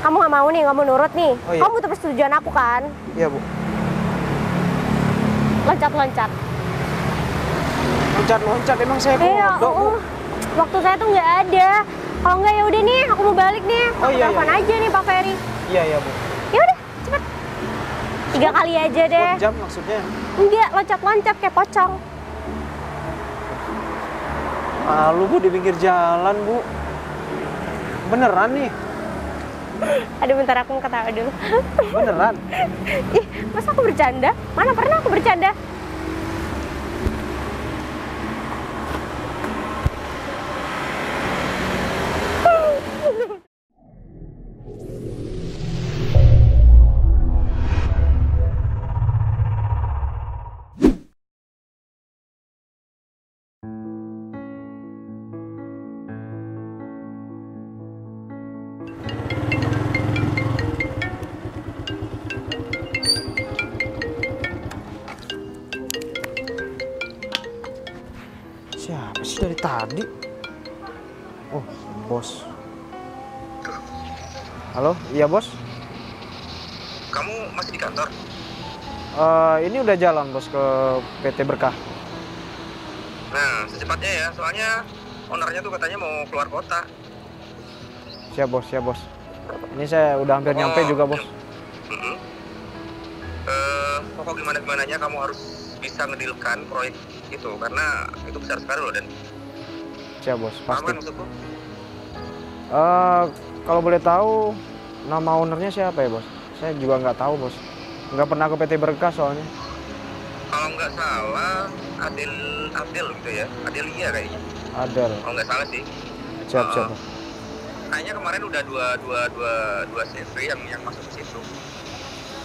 kamu nggak mau nih, nggak mau nurut nih. Oh, iya. Kamu butuh persetujuan aku kan? Iya bu. Loncat-loncat. Loncat-loncat emang saya Iya, kodok bu. oh, waktu saya tuh nggak ada. Kalau nggak ya udah nih, aku mau balik nih. Oh, Aku iya, telepon iya. aja nih Pak Ferry. Iya iya bu. Ya udah, cepet. Tiga kali aja deh. Jam maksudnya. Enggak, loncat-loncat kayak pocong. Malu bu di pinggir jalan bu. Beneran nih. Aduh bentar aku mau ketawa dulu. Beneran. Ih, masa aku bercanda? Mana pernah aku bercanda? Sih dari tadi? Oh, bos. Halo, iya bos. Kamu masih di kantor? Eh, ini udah jalan bos ke PT Berkah. Nah, secepatnya ya, soalnya ownernya tuh katanya mau keluar kota. Siap bos, siap bos. Ini saya udah hampir nyampe Oh, juga bos. Mm-mm. Eh, pokok gimana gimananya kamu harus bisa ngedilkan proyek itu karena itu besar sekali loh dan Siap bos, pasti. kan maksudku? Eh, kalau boleh tahu nama ownernya siapa ya bos? Saya juga nggak tahu bos. Nggak pernah ke PT Berkah soalnya. Kalau nggak salah Adel Adel gitu ya, Adelia kayaknya. Adel. Kalau nggak salah sih. Siap Oh. siap. bos. Kayaknya kemarin udah dua dua dua dua CV yang yang masuk ke situ.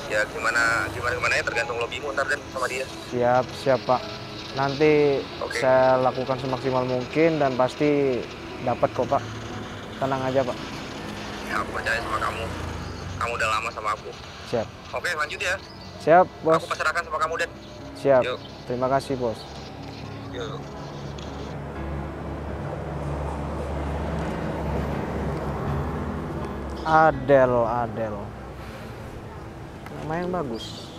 Ya gimana gimana gimana ya tergantung lobimu ntar dan sama dia. Siap siap pak. Nanti Oke. saya lakukan semaksimal mungkin dan pasti dapat kok pak. Tenang aja pak. Ya aku percaya sama kamu. Kamu udah lama sama aku. Siap. Oke lanjut ya. Siap bos. Aku pasrahkan sama kamu Dan. Siap. Yuk. Terima kasih bos. Yuk. Adel, Adel. Nama yang bagus.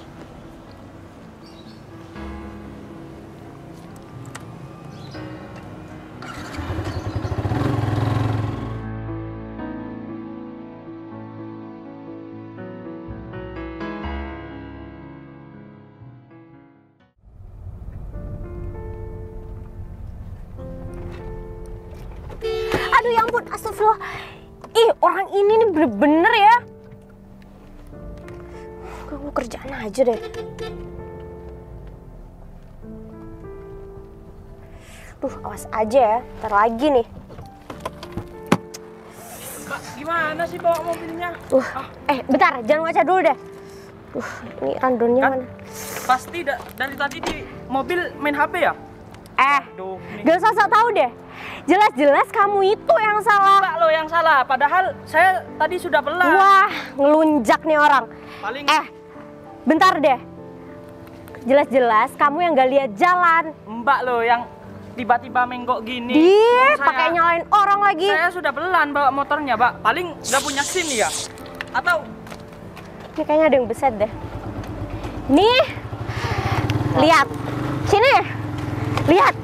Bener-bener ya. Ganggu kerjaan aja deh. Duh, awas aja ya. Ntar lagi nih. Mbak, gimana sih bawa mobilnya? Duh, eh bentar, jangan ngaca dulu deh. Duh, ini randonnya Kan? mana? Pasti da- dari tadi di mobil main HP ya? Eh, Duh, nih. gak usah sok tahu deh. Jelas-jelas kamu itu yang salah. Mbak lo yang salah, padahal saya tadi sudah pelan. Wah, ngelunjak nih orang. Paling Eh, bentar deh. Jelas-jelas kamu yang gak lihat jalan. Mbak lo yang tiba-tiba menggok gini. Dia pakai nyalain orang lagi. Saya sudah pelan bawa motornya, Mbak. Paling nggak punya SIM ya? Atau Ini kayaknya ada yang beset deh. Nih, lihat. Sini, lihat.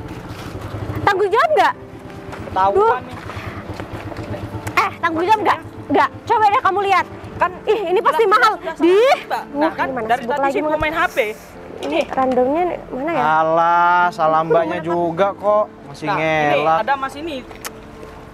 Tanggung jawab nggak? Ketahuan nih. Eh, tanggung jawab nggak? Nggak. Coba deh kamu lihat. Kan Ih, ini pasti jelas- mahal. jelas- jelas Di. Nah, Uh, kan gimana dari tadi lagi sih mau main HP. Ini randomnya mana ya? Alah, salah mbaknya juga kok. Masih Nah, ini ngelak. ada Mas ini.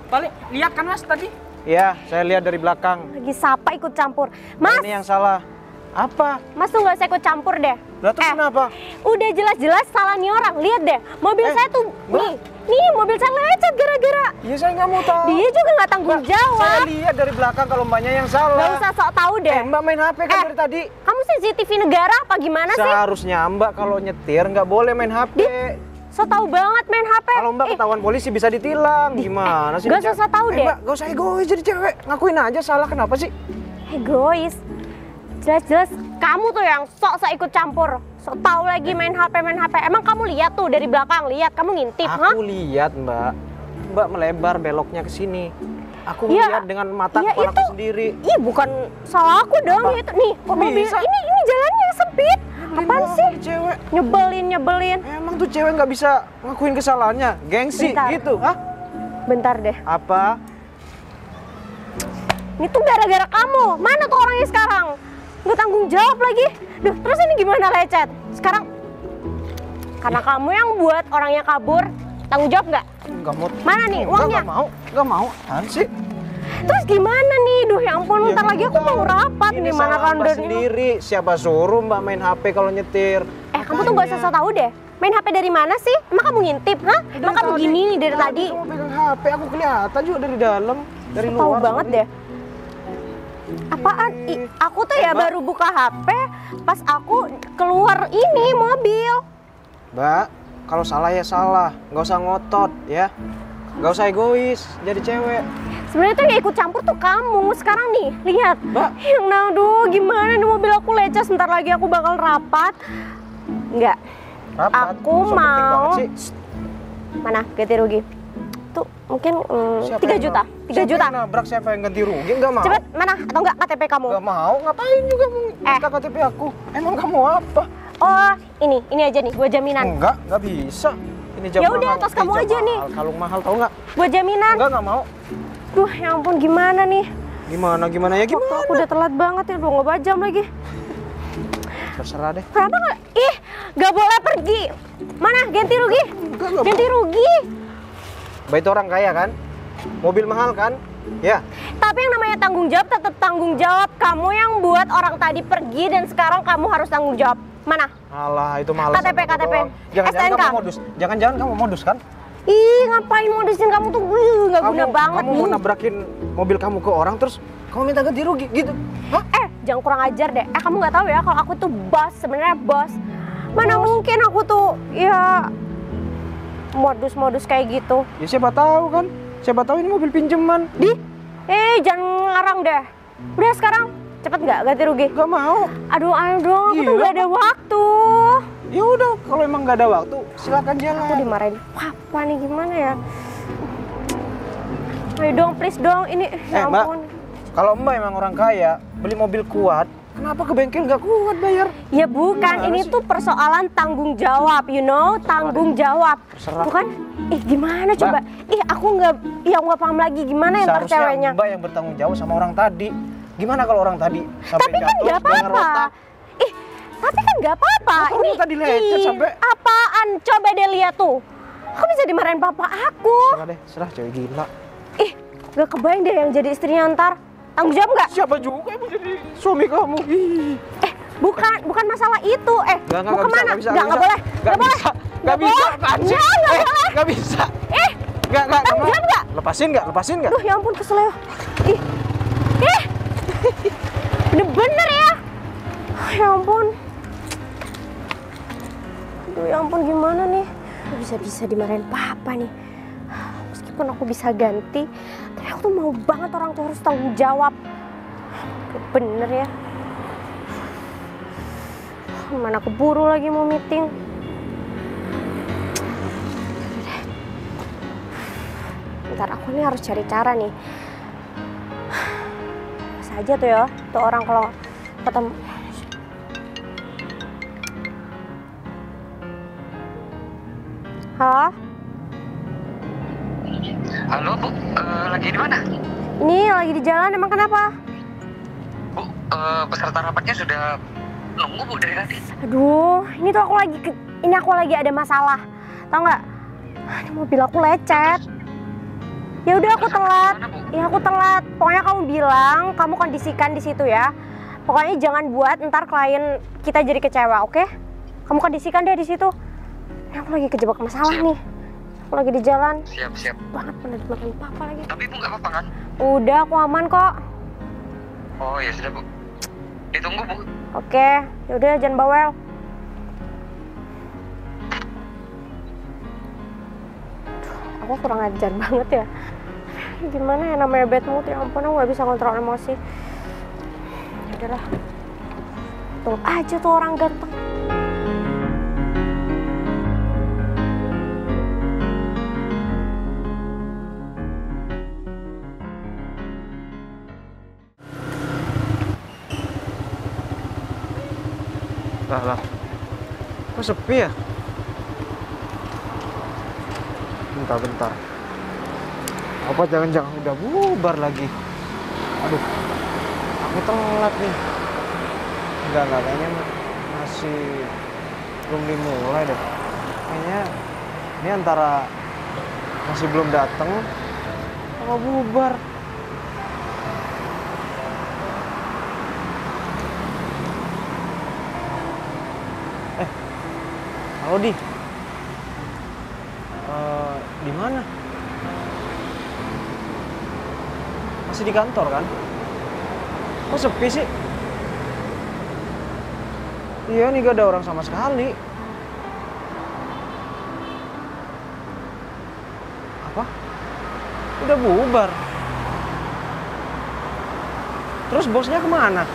Paling lihat kan Mas tadi? Iya, saya lihat dari belakang. Lagi sapa ikut campur. Nah, Mas, Ini yang salah. Apa? Mas tuh nggak usah ikut campur deh. Lah terus Eh, kenapa? Udah jelas-jelas salah nih orang. Lihat deh, mobil Eh, saya tuh Mbak. nih, nih mobil saya lecet gara-gara Iya saya nggak mau tahu. dia juga nggak tanggung Mbak, Saya jawab. lihat dari belakang kalau mbaknya yang salah. Gak usah sok tahu deh. Eh, mbak main HP kan Eh. dari tadi. Kamu CCTV negara apa gimana sih? Seharusnya mbak kalau nyetir nggak boleh main HP. So tahu banget main HP. Kalau mbak Eh, ketahuan polisi bisa ditilang. Gimana sih? gak usah cewek? tahu Eh, deh. Mbak, gak usah egois jadi cewek. Ngakuin aja salah kenapa sih? egois. Jelas-jelas kamu tuh yang sok-sok ikut campur. Sok tahu lagi main HP main HP. Emang kamu lihat tuh dari belakang lihat kamu ngintip? Aku lihat mbak. Mbak melebar beloknya ke sini. Aku Iya. lihat dengan mata Iya, kepala aku itu- sendiri. Ih, bukan salah aku dong Apa? itu. Nih, Kok mobil bisa? ini ini jalannya sempit. Apaan sih? Cewek. Nyebelin, nyebelin. Emang tuh cewek nggak bisa ngakuin kesalahannya, gengsi Bentar. gitu, hah? Bentar deh. Apa? Ini tuh gara-gara kamu. Mana tuh orangnya sekarang? Nggak tanggung jawab lagi. Duh, terus ini gimana lecet? Sekarang karena kamu yang buat orangnya kabur, tanggung jawab nggak? Nggak mau. Mana nih Nggak, uangnya? nggak mau, nggak mau. Apaan sih? Terus gimana nih? Duh, ya ampun, Ya, ntar lagi aku mau rapat Ini nih mana ronde ini. sendiri. Siapa suruh Mbak main HP kalau nyetir? Eh, kamu tuh gak usah tau deh. Main HP dari mana sih? Emang kamu ngintip, hah? Emang kamu gini nih dari tadi? Kamu pegang HP, aku kelihatan juga dari dalam, dari luar. Tahu banget deh. Apaan? Ih, aku tuh ya Mbak. baru buka HP pas aku keluar ini mobil. Mbak, kalau salah ya salah, nggak usah ngotot ya. Nggak usah egois, jadi cewek. Sebenarnya tuh yang ikut campur tuh kamu. Sekarang nih, lihat. Mbak. Yang aduh, gimana nih mobil aku lecet. Sebentar lagi aku bakal rapat. Enggak. Rapat, Aku penting mau- sih. Mana ganti rugi? Tuh, mungkin mm, Siapa 3 yang juta. nab- 3 siapa juta. yang nabrak siapa yang ganti rugi? Nggak mau. Cepet, mana? Atau enggak KTP kamu? Nggak mau, ngapain juga Eh. KTP aku? Emang kamu apa? Oh, ini, ini aja nih, gue jaminan. Enggak, nggak bisa. Ini jam Ya udah, tas kamu jam aja nih. mahal. Kalung mahal tau nggak? Gue jaminan. Enggak, nggak mau. Duh, ya ampun gimana nih? Gimana, gimana ya Waktu gimana? aku udah telat banget ya, udah nggak jam lagi. Terserah deh. Kenapa nggak? Ih, nggak boleh pergi. Mana? Ganti rugi. Enggak, nggak Ganti rugi. Mbak itu orang kaya kan? Mobil mahal kan? Ya, Tapi yang namanya tanggung jawab tetap tanggung jawab. Kamu yang buat orang tadi pergi dan sekarang kamu harus tanggung jawab. Mana? alah itu malas. KTP, KTP. Jangan-jangan kamu modus. Jangan-jangan kamu modus kan? Ih, ngapain modusin kamu tuh? Wih, nggak kamu, guna banget kamu nih. mau nabrakin mobil kamu ke orang terus kamu minta ganti rugi gitu. Hah? Eh, jangan kurang ajar deh. Eh, kamu nggak tahu ya kalau aku tuh bos, sebenarnya bos. Mana mungkin aku tuh ya modus-modus kayak gitu. Ya siapa tahu kan? Siapa tahu ini mobil pinjaman. Di? Eh, jangan ngarang deh. Udah sekarang, cepet nggak ganti rugi? Gak mau. Aduh, ayo dong, aku tuh Gila, nggak ada waktu. Ya udah, kalau emang nggak ada waktu, silakan Aku jalan. dimarahin papa nih gimana ya? Ayo dong, please dong. Ini, Eh, ya Mbak. ampun. Kalau Mbak emang orang kaya, beli mobil kuat, kenapa ke bengkel nggak kuat bayar? Ya bukan, Gimana ini sih? tuh persoalan tanggung jawab, you know, tanggung jawab. Terserah. Bukan? Ih, gimana coba? Ih, aku nggak, aku nggak paham lagi gimana yang ceweknya. Mbak yang bertanggung jawab sama orang tadi. Gimana kalau orang tadi sampai Tapi kan nggak apa-apa. Ih, tapi kan nggak apa-apa. Motornya tadi lecet ih, sampai- apaan? Coba deh lihat tuh. Aku bisa dimarahin papa aku. Serah deh, serah cewek gila. Ih, gak kebayang deh yang jadi istrinya ntar. Tanggung jawab nggak? Siapa juga yang mau jadi suami kamu? Ih. Eh, bukan bukan masalah itu. Eh, nggak, mau bisa, ke mana? bisa, Nggak, nggak boleh. Nggak boleh. bisa, nggak bisa? Nggak, nggak Eh, boleh. nggak bisa. Eh, Nggak, nggak, Tanggung jawab nggak? Lepasin nggak, lepasin nggak? Duh, ya ampun kesel ya. Ih. Ih. Bener-bener ya. Ya ampun. Aduh, ya ampun gimana nih? Bisa-bisa dimarahin papa nih. Meskipun aku bisa ganti, tapi aku tuh mau banget orang tuh harus tanggung jawab. Bener ya. Mana keburu lagi mau meeting. Ntar aku nih harus cari cara nih. Bisa aja tuh ya, tuh orang kalau ketemu. Halo lagi di jalan emang kenapa? Bu, eh, peserta rapatnya sudah nunggu Bu dari tadi. Aduh, ini tuh aku lagi ke- ini aku lagi ada masalah. Tahu nggak? Ini mobil aku lecet. Ya udah aku telat. Ya aku telat. Pokoknya kamu bilang kamu kondisikan di situ ya. Pokoknya jangan buat ntar klien kita jadi kecewa, oke? Kamu kondisikan deh di situ. Ini aku lagi kejebak masalah Siap. nih. Aku lagi di jalan. Siap, siap. Banget bener dimakan papa lagi. Tapi Bu nggak apa-apa kan? Udah aku aman kok. Oh ya sudah Bu. Ditunggu Bu. Oke, yaudah jangan bawel. Duh, Aku kurang ajar banget ya. Gimana ya namanya bad mood ya ampun aku gak bisa kontrol emosi. Ya udahlah. Tuh aja tuh orang ganteng. Kok sepi ya? Bentar, bentar. Apa jangan-jangan udah bubar lagi? Aduh, aku telat nih. Enggak, enggak, kayaknya masih belum dimulai deh. Kayaknya ini antara masih belum datang apa bubar. Eh, halo di. Eh, di mana? Masih di kantor kan? Kok sepi sih? Iya nih gak ada orang sama sekali. Apa? Udah bubar. Terus bosnya ke mana?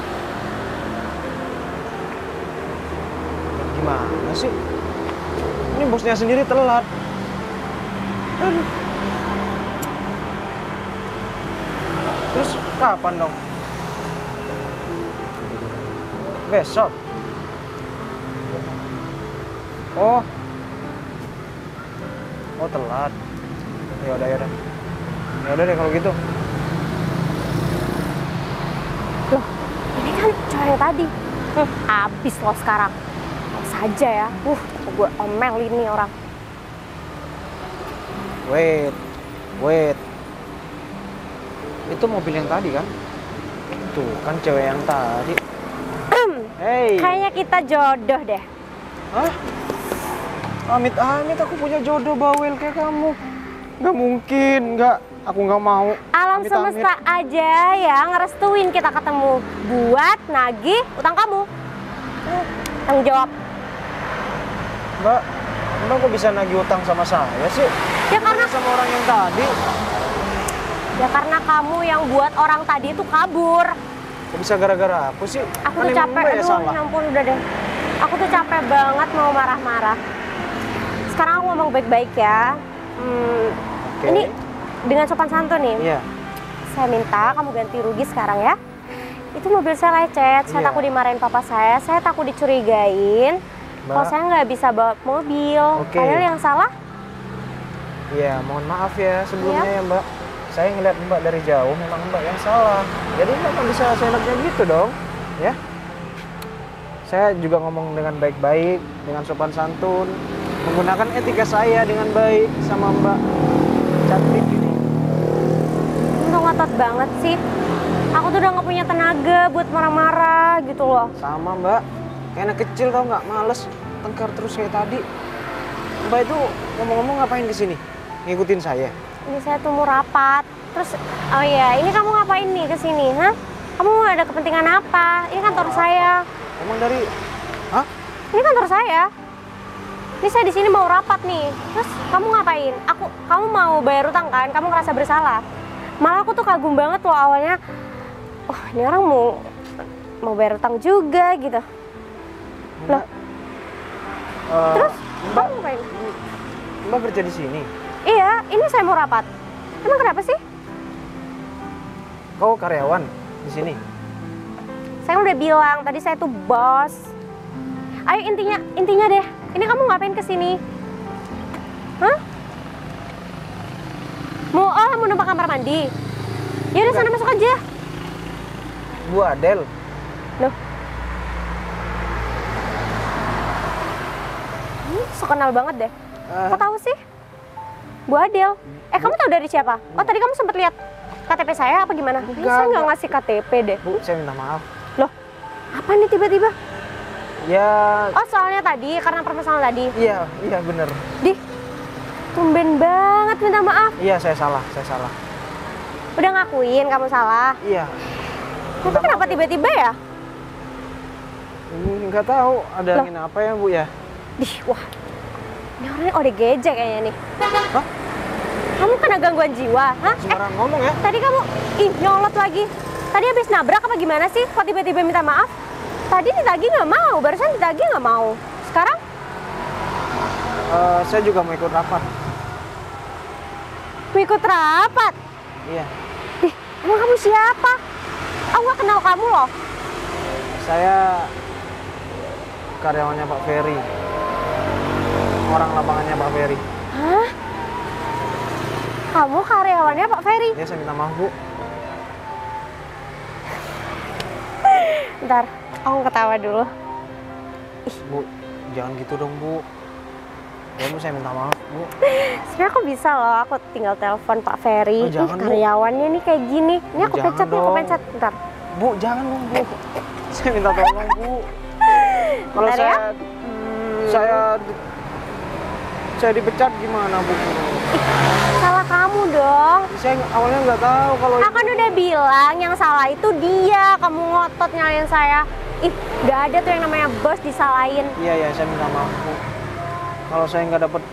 Gimana sih? Ini bosnya sendiri telat. Aduh. Terus kapan dong? Besok. Oh. Oh telat. Ya udah ya udah. Ya udah deh kalau gitu. Loh, ini kan yang tadi. Hmm, abis lo sekarang. Lo saja ya. Uh, gue omelin nih orang. Wait. Wait. Itu mobil yang tadi kan? Tuh, kan cewek yang tadi. Hey. Kayaknya kita jodoh deh. Hah? Amit-amit aku punya jodoh bawel kayak kamu. Nggak mungkin, nggak. Aku nggak mau. Alam Amit-amit. semesta aja ya ngerestuin kita ketemu buat nagih utang kamu. Tanggung jawab. Mbak, Mbak kok bisa nagih utang sama saya sih? Ya karena sama orang yang tadi. ya karena kamu yang buat orang tadi itu kabur. Kok bisa gara-gara aku sih? Aku Kan tuh capek, ya aduh ya ampun udah deh. Aku tuh capek banget mau marah-marah. Sekarang aku ngomong baik-baik ya. Hmm, Oke. Ini dengan sopan santun nih. Iya. Saya minta kamu ganti rugi sekarang ya. Itu mobil saya lecet, saya Iya. takut dimarahin papa saya, saya takut dicurigain. Kalau Mbak. saya nggak bisa bawa mobil, padahal yang salah Iya, mohon maaf ya sebelumnya Iya. ya Mbak. Saya ngeliat Mbak dari jauh, memang Mbak yang salah. Jadi Mbak nggak bisa seenaknya gitu dong, ya. Saya juga ngomong dengan baik-baik, dengan sopan santun, menggunakan etika saya dengan baik sama Mbak cantik ini. Udah ngotot banget sih. Aku tuh udah nggak punya tenaga buat marah-marah gitu loh. Sama Mbak, kayak anak kecil tau nggak, males tengkar terus kayak tadi. Mbak itu ngomong-ngomong ngapain di sini? Ngikutin saya. Ini saya tuh mau rapat. Terus, oh iya, ini kamu ngapain nih ke sini, hah? Kamu ada kepentingan apa? Ini kantor saya. Emang dari, hah? Ini kantor saya. Ini saya di sini mau rapat nih. Terus kamu ngapain? Aku, kamu mau bayar utang kan? Kamu ngerasa bersalah. Malah aku tuh kagum banget loh awalnya. Oh, ini orang mau mau bayar utang juga gitu. Loh, Eh, terus Mbak, ngapain? Mbak kerja di sini. Iya, ini saya mau rapat. Emang kenapa sih? Kau karyawan di sini? Saya udah bilang tadi saya tuh bos. Ayo intinya intinya deh. Ini kamu ngapain ke sini? Hah? Mau oh mau numpang kamar mandi? Ya udah sana masuk aja. Bu Adel. Loh. Hmm, so kenal banget deh. Eh, Kok tahu sih? Bu Adel. Eh kamu tahu dari siapa? Oh tadi kamu sempat lihat KTP saya apa gimana? Enggak, saya nggak enggak. ngasih KTP deh. Bu, saya minta maaf. Loh, apa nih tiba-tiba? Ya, Oh soalnya tadi karena permasalahan tadi. iya, iya bener. Dih, tumben banget minta maaf. Iya, saya salah, saya salah. Udah ngakuin kamu salah. Iya, Tapi kenapa tiba-tiba ya? Nggak tahu ada angin apa ya Bu ya? Dih, wah. Ini orangnya ODGJ kayaknya nih. Hah? Kamu kena gangguan jiwa, hah? Eh, Sembarang ngomong ya? tadi kamu, ih nyolot lagi. Tadi habis nabrak apa gimana sih? Kok tiba-tiba minta maaf? Tadi ditagih nggak mau, barusan ditagih nggak mau. Sekarang? Eh, saya juga mau ikut rapat. Mau ikut rapat. Iya, Dih, emang kamu siapa? Aku nggak kenal kamu loh. saya karyawannya Pak Ferry. Orang lapangannya Pak Ferry. Hah? Kamu karyawannya Pak Ferry? Ya saya minta maaf Bu. Ntar, aku ketawa dulu. Bu, jangan gitu dong Bu. Ya Bu, saya minta maaf Bu. Sebenarnya aku bisa loh, aku tinggal telepon Pak Ferry. Oh, jangan, Ih, Bu. karyawannya nih kayak gini. Ini Bu, aku jangan pencet nih, aku dong. pencet. Ntar. Bu, jangan dong Bu. Saya minta tolong Bu. Kalau Bentar ya. saya Hmm, saya saya dipecat gimana Bu? salah kamu dong. Saya awalnya nggak tahu kalau Aku kan udah bilang yang salah itu dia. Kamu ngotot nyalain saya. Ih, gak ada tuh yang namanya bos disalahin. Iya ya, saya minta maaf Bu. Kalau saya nggak dapat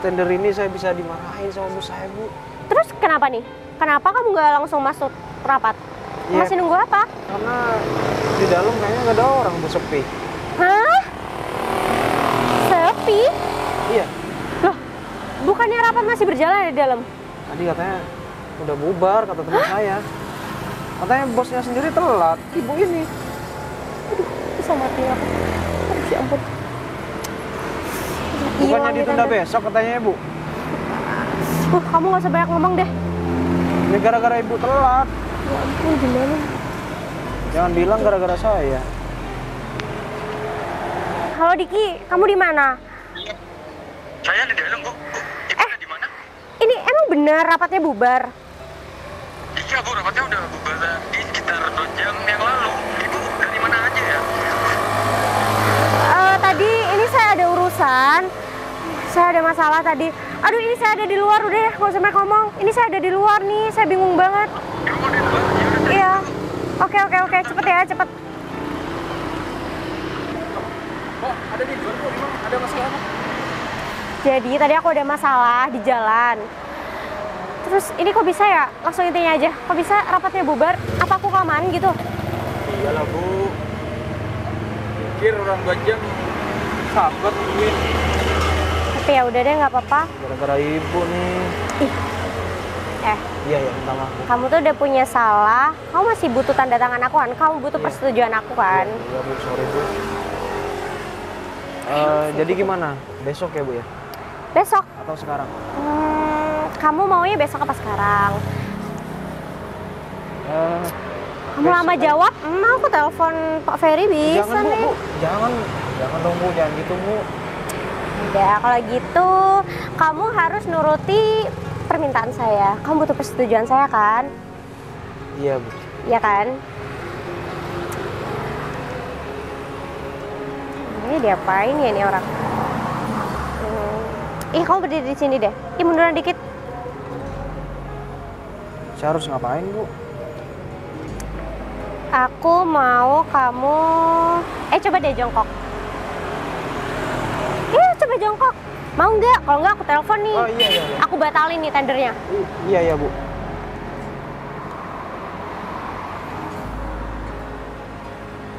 tender ini saya bisa dimarahin sama bos saya Bu. Terus kenapa nih? Kenapa kamu gak langsung masuk rapat? Iya. Masih nunggu apa? Karena di dalam kayaknya nggak ada orang Bu sepi. Hah? Sepi? Iya. Loh, bukannya rapat masih berjalan di dalam? Tadi katanya udah bubar kata teman saya. Katanya bosnya sendiri telat. Ibu ini. Bisa mati aku. Aduh, ya ampun. Bukannya Hilang nih, ditunda besok katanya ibu. Uh, kamu gak usah banyak ngomong deh. Ya gara-gara ibu telat. Ya ampun, gimana? Jangan bilang gara-gara saya. Halo Diki, kamu di mana? Saya di dalam, Bu. Gimana di mana? Ini emang benar rapatnya bubar? Iya, Bu, rapatnya udah bubar di sekitar 2 jam yang lalu. Ibu dari mana aja ya? Eh, tadi ini saya ada urusan. Saya ada masalah tadi. Aduh, ini saya ada di luar udah deh, nggak usah banyak ngomong. Ini saya ada di luar nih, saya bingung banget. Ibu di luar? Ya udah, Iya. Oke, oke, oke, cepet ya, cepet. Kok ada di luar kok memang ada masalah apa? Jadi tadi aku ada masalah di jalan. Terus ini kok bisa ya? Langsung intinya aja. Kok bisa rapatnya bubar? Apa aku kelamaan gitu? Iyalah bu. Pikir orang dua jam sahabat nungguin. Tapi ya udah deh, nggak apa-apa. Gara-gara ibu nih. Eh, Iya ya, minta maaf. Kamu tuh udah punya salah. Kamu masih butuh tanda tangan aku kan? Kamu butuh Iya. persetujuan aku kan? Iya bu, sorry bu. Eh, jadi gimana? Besok ya bu ya? Besok. Atau sekarang? Hmm, kamu maunya besok apa sekarang? Eh, Kamu Besok lama aja. jawab? Hmm, aku telepon Pak Ferry bisa jangan bu, nih. bu, jangan, jangan dong bu, jangan gitu bu. Udah, kalau gitu kamu harus nuruti permintaan saya. Kamu butuh persetujuan saya kan? Iya bu. Iya kan? Ini diapain ya ini orang? Ih, kamu berdiri di sini deh. Ih, munduran dikit. Saya harus ngapain bu? Aku mau kamu... Eh, coba deh jongkok. Iya, coba jongkok. Mau nggak? Kalau nggak, aku telepon nih. Oh iya iya. iya. Aku batalin nih tendernya. I- Iya iya bu.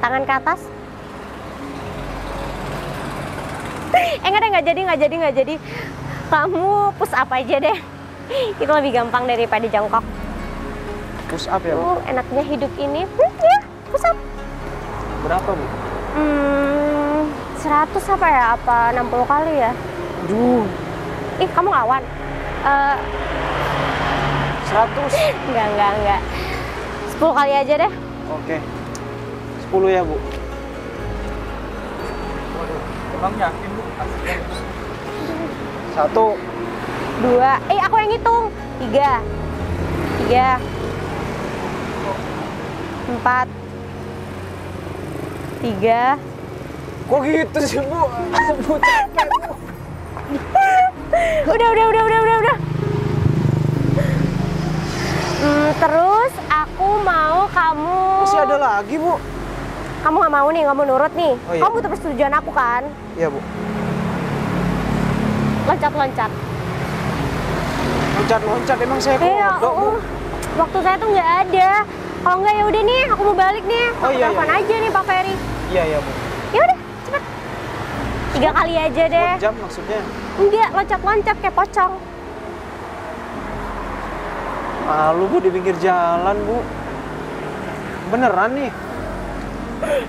Tangan ke atas. Eh, nggak deh, nggak jadi, nggak jadi, nggak jadi. Kamu push up aja deh. Itu lebih gampang daripada jongkok. Push up ya bu. Uh, enaknya hidup ini. Hmm, ya, push up. Berapa bu? Hmm, 100 apa ya? Apa 60 kali ya? Aduh, Ih, kamu lawan. Eh, 100. enggak, enggak, enggak. 10 kali aja deh. Oke. 10 ya bu. Waduh, emang yakin. Satu. Dua. Eh, aku yang hitung. Tiga. Tiga. Empat. Tiga. Kok gitu sih bu? Bu capek bu. Udah, udah, udah, udah, udah, udah. Hmm, terus aku mau kamu. Masih ada lagi bu? Kamu nggak mau nih, nggak mau nurut nih. Oh, iya. Kamu butuh persetujuan aku kan? Iya bu. Loncat-loncat. Loncat-loncat emang saya Iya, kodok bu. oh, waktu saya tuh nggak ada. Kalau nggak ya udah nih, aku mau balik nih. Oh, Aku iya, telepon iya. aja nih Pak Ferry. Iya iya bu. Ya udah, cepet. Tiga kali aja deh. Jam maksudnya. Enggak, loncat-loncat kayak pocong. Malu bu di pinggir jalan bu. Beneran nih.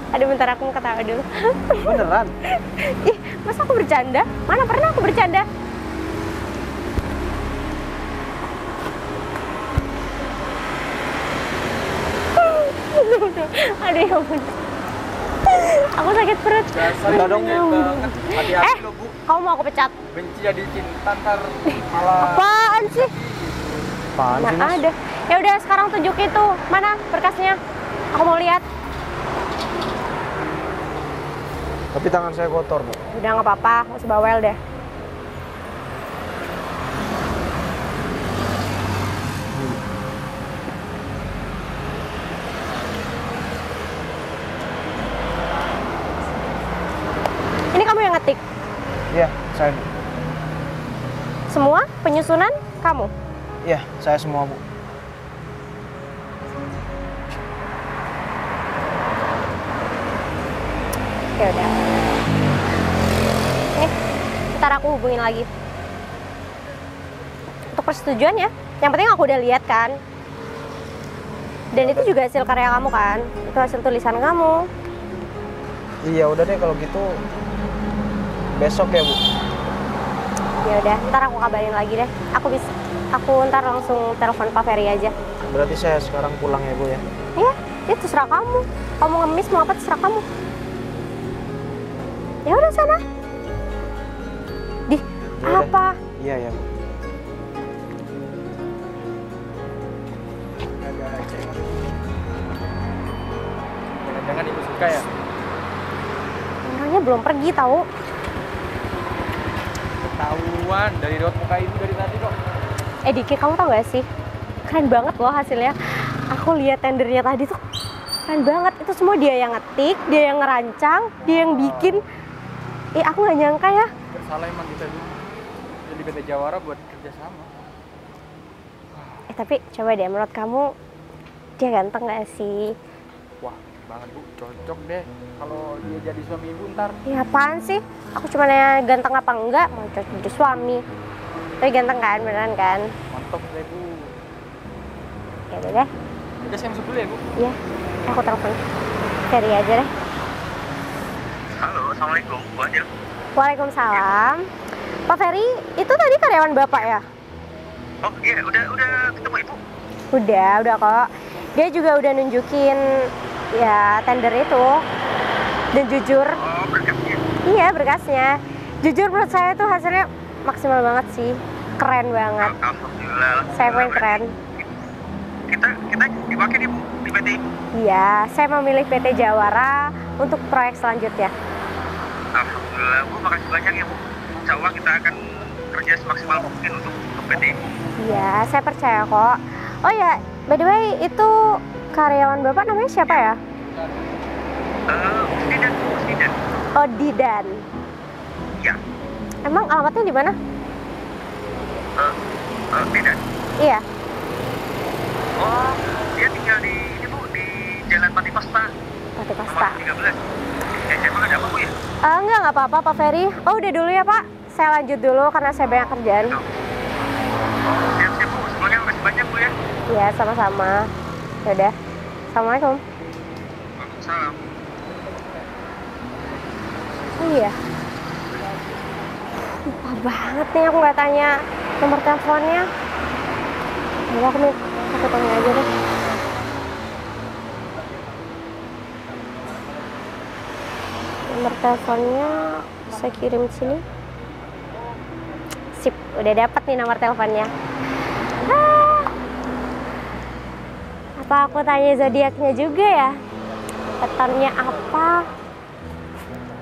Aduh bentar aku mau ketawa dulu. Beneran? Ih, masa aku bercanda? Mana pernah aku bercanda? Aduh ya ampun. Aku sakit perut. Dasar dong. Hati-hati Eh, lo bu. kamu mau aku pecat? Benci jadi cinta ntar malah. Apaan sih? Apaan sih, Nah Mas? ada. Ya udah sekarang tunjuk itu. Mana berkasnya? Aku mau lihat. Tapi tangan saya kotor, Bu. Udah nggak apa-apa, usah bawel deh. Ini kamu yang ngetik. Iya, saya. Semua penyusunan kamu. Iya, saya semua, Bu. Ya udah. Ntar aku hubungin lagi. Untuk persetujuan ya. Yang penting aku udah lihat kan. Dan itu juga hasil karya kamu kan. Itu hasil tulisan kamu. Iya, udah deh kalau gitu. Besok ya, Bu. Ya udah, ntar aku kabarin lagi deh. Aku bisa aku ntar langsung telepon Pak Ferry aja. Berarti saya sekarang pulang ya, Bu ya. Iya, itu terserah kamu. Kamu ngemis mau apa terserah kamu. Ya udah sana. Iya, ya, Bu. Jangan ibu suka ya. Orangnya belum pergi tahu. Ketahuan dari raut muka ibu dari tadi kok. Eh Diki, kamu tau gak sih? Keren banget loh hasilnya. Aku lihat tendernya tadi tuh keren banget. Itu semua dia yang ngetik, dia yang ngerancang, dia yang bikin. Eh aku gak nyangka ya. Bersalah emang kita dulu. PT Jawara buat kerja sama. Eh tapi coba deh menurut kamu dia ganteng gak sih? Wah, banget bu, cocok deh kalau dia jadi suami ibu ntar. Ya apaan sih? Aku cuma nanya ganteng apa enggak, mau cocok jadi suami. Tapi ganteng kan, beneran kan? Mantap deh bu. Ya udah deh, Udah saya masuk dulu ya bu. iya. Aku telepon Ferry aja deh. Halo, assalamualaikum, Bu. Waalaikumsalam. Pak Ferry, itu tadi karyawan Bapak ya? Oh iya, udah udah ketemu ibu. Udah, udah kok. Dia juga udah nunjukin ya tender itu. Dan jujur, Oh berkasnya. iya berkasnya. Jujur menurut saya tuh hasilnya maksimal banget sih. Keren banget. Alhamdulillah. Saya main keren. Kita kita dipakai bu di PT ibu. Iya, saya memilih PT Jawara untuk proyek selanjutnya. Alhamdulillah bu, makasih banyak ya bu. Insya Allah kita akan kerja semaksimal mungkin untuk, untuk PT. Iya, saya percaya kok. Oh ya, by the way, itu karyawan Bapak namanya siapa ya? Eh, tidak bu, tidak. Oh, Didan. Iya. Emang alamatnya di mana? Eh, eh, tidak. Iya. Oh, dia tinggal di ini bu di Jalan Pati Pasta, Pati Pasta. nomor 13. Eh, emang ada apa bu ya? Eh, enggak, nggak apa-apa Pak Ferry. Oh, udah dulu ya Pak. Saya lanjut dulu karena saya banyak kerjaan. Oh, siap siap bu. Sebelumnya makasih banyak bu ya. Iya, sama-sama. Yaudah. Assalamualaikum. Waalaikumsalam. Oh iya. Lupa banget nih aku nggak tanya nomor teleponnya. Jadi aku nih aku tanya aja deh. Nomor teleponnya saya kirim sini. Udah dapat nih nomor teleponnya. Ah. Apa aku tanya zodiaknya juga ya? Petonnya apa?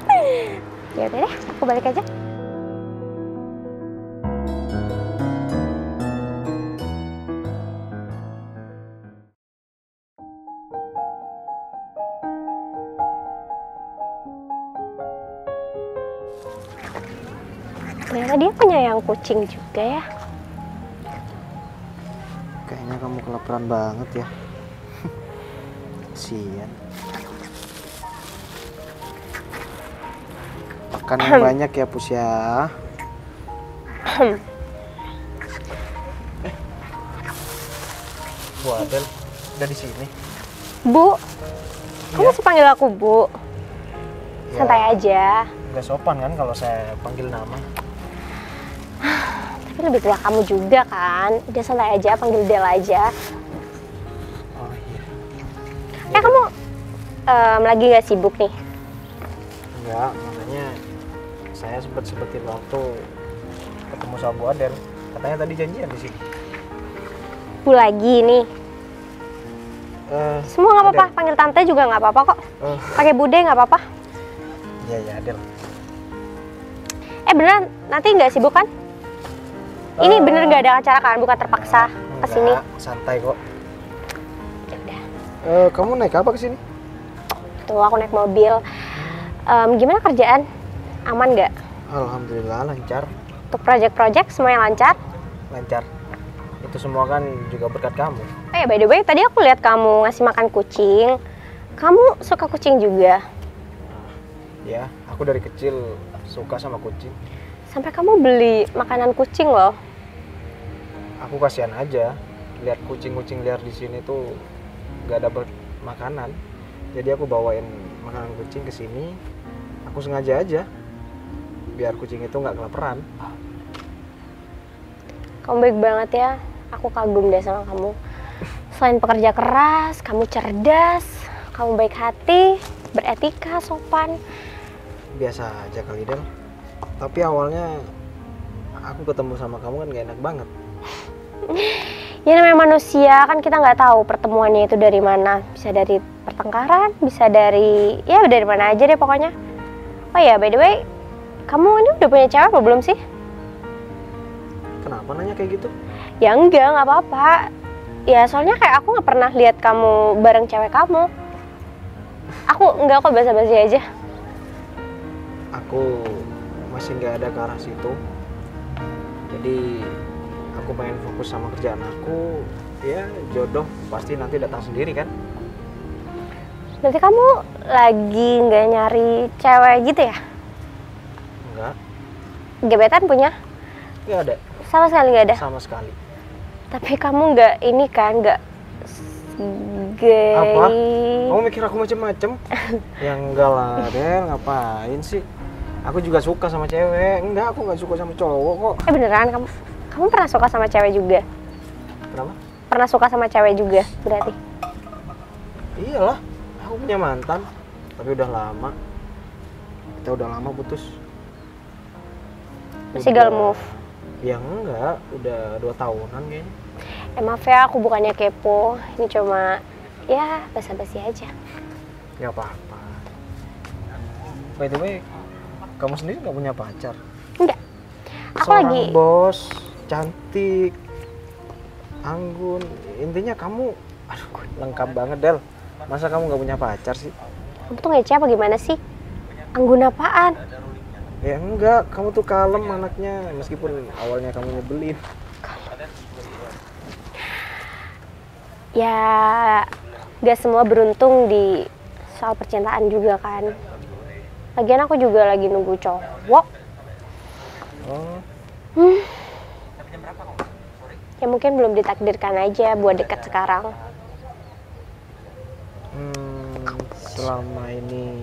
ya udah deh aku balik aja kucing juga ya Kayaknya kamu kelaparan banget ya. Kasian. Makan yang banyak ya, Pus ya. Bu Adel, udah di sini. bu Kamu Iya. masih panggil aku Bu? Ya, Santai aja. nggak sopan kan kalau saya panggil nama. Tapi lebih tua kamu juga kan. Udah santai aja, panggil Del aja. Oh iya. Eh kamu em, lagi nggak sibuk nih? Enggak, makanya saya sempet sempetin waktu ketemu sama Bu Aden. Katanya tadi janjian di sini. Bu lagi nih. Eh, Semua nggak apa-apa, Adel. panggil tante juga nggak apa-apa kok. eh, Pakai bude nggak apa-apa. iya ya Adel. Eh beneran, nanti nggak sibuk kan? Ini Eh, bener nggak ada acara kan? Bukan terpaksa ke sini. enggak, santai kok. Ya udah. Eh, kamu naik apa ke sini? Tuh aku naik mobil. Em, gimana kerjaan? Aman nggak? Alhamdulillah lancar, Untuk project-project semuanya lancar? lancar. Itu semua kan juga berkat kamu. Oh ya by the way, tadi aku lihat kamu ngasih makan kucing. Kamu suka kucing juga? Ya, aku dari kecil suka sama kucing. Sampai kamu beli makanan kucing loh. Aku kasihan aja lihat kucing-kucing liar di sini tuh gak dapat makanan. Jadi aku bawain makanan kucing ke sini. Aku sengaja aja biar kucing itu nggak kelaparan. Kamu baik banget ya. Aku kagum deh sama kamu. Selain pekerja keras, kamu cerdas, kamu baik hati, beretika, sopan. Biasa aja kali Del. Tapi awalnya aku ketemu sama kamu kan gak enak banget. Ya namanya manusia kan kita nggak tahu pertemuannya itu dari mana. Bisa dari pertengkaran, bisa dari ya dari mana aja deh pokoknya. Oh ya by the way, kamu ini udah punya cewek apa belum sih? Kenapa nanya kayak gitu? Ya enggak, nggak apa-apa. Ya soalnya kayak aku nggak pernah lihat kamu bareng cewek kamu. Aku nggak kok basa-basi aja. Aku masih nggak ada ke arah situ. Jadi aku pengen fokus sama kerjaan aku. Ya jodoh pasti nanti datang sendiri kan? Berarti kamu lagi nggak nyari cewek gitu ya? Enggak, Gebetan punya? nggak ada Sama sekali nggak ada. sama sekali. Tapi kamu nggak ini kan nggak gay. Apa? Kamu mikir aku macem-macem? ya enggak lah, Del. Ngapain sih? Aku juga suka sama cewek. Enggak, aku nggak suka sama cowok kok. Eh beneran kamu? Kamu pernah suka sama cewek juga? Kenapa? Pernah suka sama cewek juga berarti? Iyalah, aku punya mantan. Tapi udah lama. Kita udah lama putus. Masih Udah- gal move? Ya enggak, udah dua tahunan kayaknya. Eh maaf ya aku bukannya kepo. Ini cuma ya basa-basi aja. Ya apa-apa. By the way, kamu sendiri nggak punya pacar? Enggak. Aku Seorang lagi bos, cantik, anggun. Intinya kamu, aduh, lengkap banget Del. Masa kamu nggak punya pacar sih? kamu tuh ngece apa gimana sih? Anggun apaan? Ya enggak, kamu tuh kalem anaknya. Meskipun awalnya kamu nyebelin. Ya gak semua beruntung di soal percintaan juga kan. Lagian aku juga lagi nunggu cowok. Oh, Ya mungkin belum ditakdirkan aja buat deket sekarang. hmm, selama ini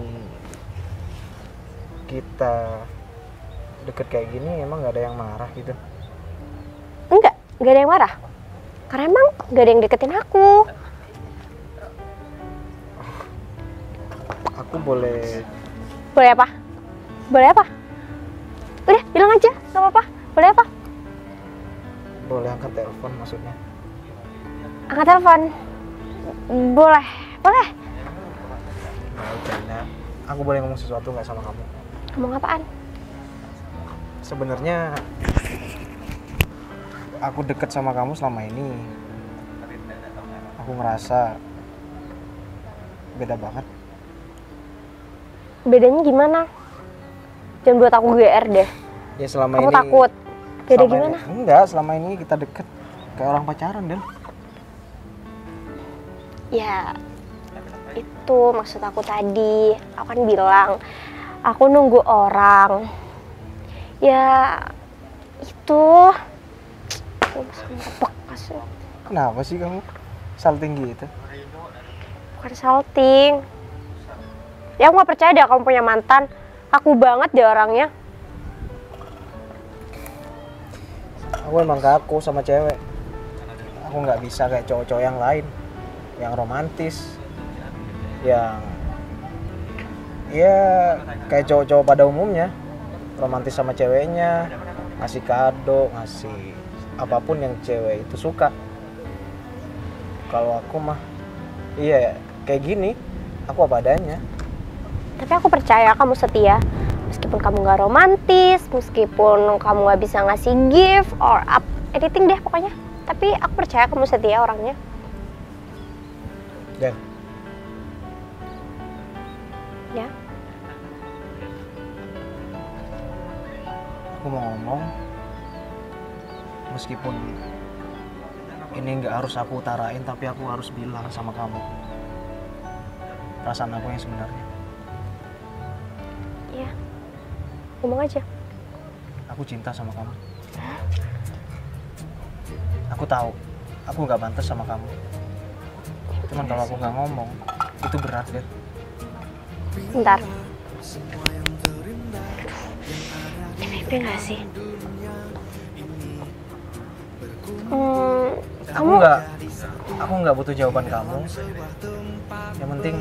kita deket kayak gini emang nggak ada yang marah gitu. Enggak, gak ada yang marah. Karena emang gak ada yang deketin aku. Aku boleh Boleh apa? Boleh apa? Udah, bilang aja, gak apa-apa. Boleh apa? Boleh angkat telepon maksudnya. Angkat telepon. Boleh, boleh. Nah, bercanda. Aku boleh ngomong sesuatu nggak sama kamu? Ngomong apaan? Sebenarnya aku deket sama kamu selama ini. Aku ngerasa beda banget. Bedanya gimana? Jangan buat aku GR deh. Ya selama Kamu ini takut. Beda selama gimana? ini- enggak, selama ini kita deket kayak orang pacaran, Del. Ya, itu maksud aku tadi. Aku kan bilang, aku nunggu orang. Ya, itu. Kenapa sih kamu salting gitu? Bukan salting. Ya aku nggak percaya deh kamu punya mantan. Aku banget deh orangnya. Aku emang kaku sama cewek. Aku nggak bisa kayak cowok-cowok yang lain, yang romantis, yang ya kayak cowok-cowok pada umumnya, romantis sama ceweknya, ngasih kado, ngasih apa pun yang cewek itu suka. Kalau aku mah, iya kayak gini, aku apa adanya. Tapi aku percaya kamu setia. Meskipun kamu nggak romantis, meskipun kamu nggak bisa ngasih gift or up anything deh pokoknya. Tapi aku percaya kamu setia orangnya. Dan Ya. aku mau ngomong, meskipun ini nggak harus aku utarain, tapi aku harus bilang sama kamu perasaan aku yang sebenarnya. Iya. Ngomong aja. Aku cinta sama kamu. Aku tahu, aku nggak pantas sama kamu. Cuman kalau aku nggak ngomong, itu berat ya. Bentar. Mimpi nggak sih? Hmm, Aku nggak, aku nggak butuh jawaban kamu. Yang penting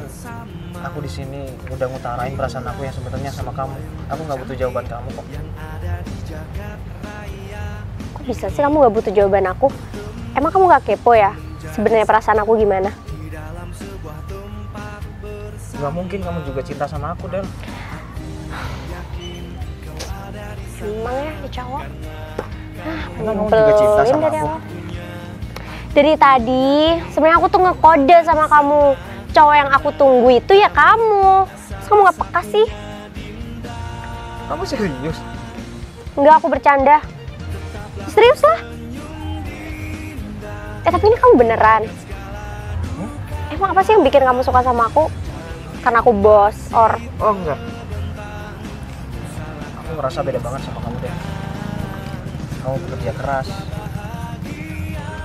aku di sini udah ngutarain perasaan aku yang sebenarnya sama kamu. Aku nggak butuh jawaban kamu kok. kok bisa sih kamu nggak butuh jawaban aku? Emang kamu nggak kepo ya? Sebenarnya perasaan aku gimana? Nggak mungkin kamu juga cinta sama aku, Del. Emang ya, di cowok. Enggak, kamu juga cinta sama aku. Dari tadi, sebenarnya aku tuh ngekode sama kamu. Cowok yang aku tunggu itu ya kamu. Terus kamu nggak peka sih? Kamu serius? Enggak, aku bercanda. Serius lah. Eh tapi ini kamu beneran. Emang apa sih yang bikin kamu suka sama aku? Karena aku bos, or Oh enggak. Aku ngerasa beda banget sama kamu deh. Kamu bekerja keras.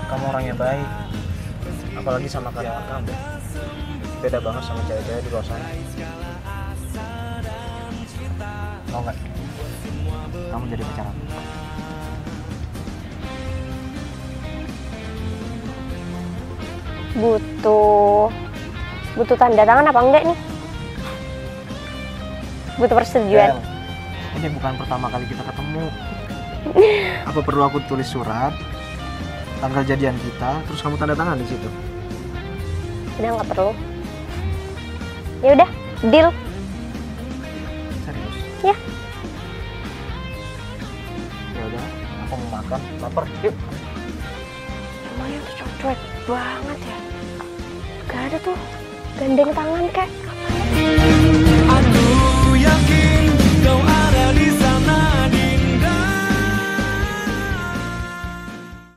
Kamu orangnya baik. Apalagi sama karyawan kamu. Beda banget sama cewek-cewek di luar sana. Mau nggak? Kamu jadi pacar aku. butuh butuh tanda tangan apa enggak nih? Butuh persetujuan. Ini bukan pertama kali kita ketemu. Apa perlu aku tulis surat tanggal jadian kita, terus kamu tanda tangan di situ? Udah nggak perlu. Ya udah, deal. Serius? Ya. Ya udah, aku mau makan, lapar. Yuk. Tuh cowok cuek banget ya. Gak ada tuh gandeng tangan kayak.